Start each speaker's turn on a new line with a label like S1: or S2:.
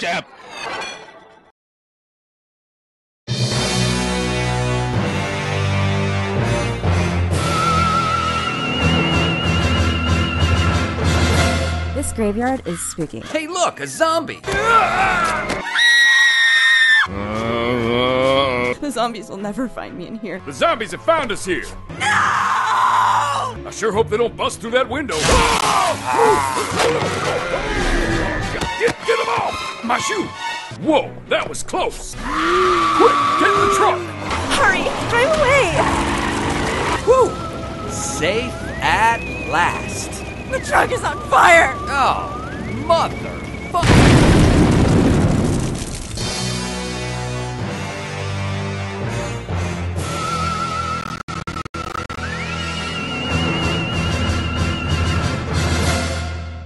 S1: Chip.
S2: This graveyard is spooky.
S3: Hey, look, a zombie.
S2: The zombies will never find me in here.
S1: The zombies have found us here. No! I sure hope they don't bust through that window. Ah! My shoe! Whoa, that was close. Quick, get in the truck!
S2: Hurry! Drive away!
S3: Whew! Safe at last.
S2: The truck is on fire!
S3: Oh, mother.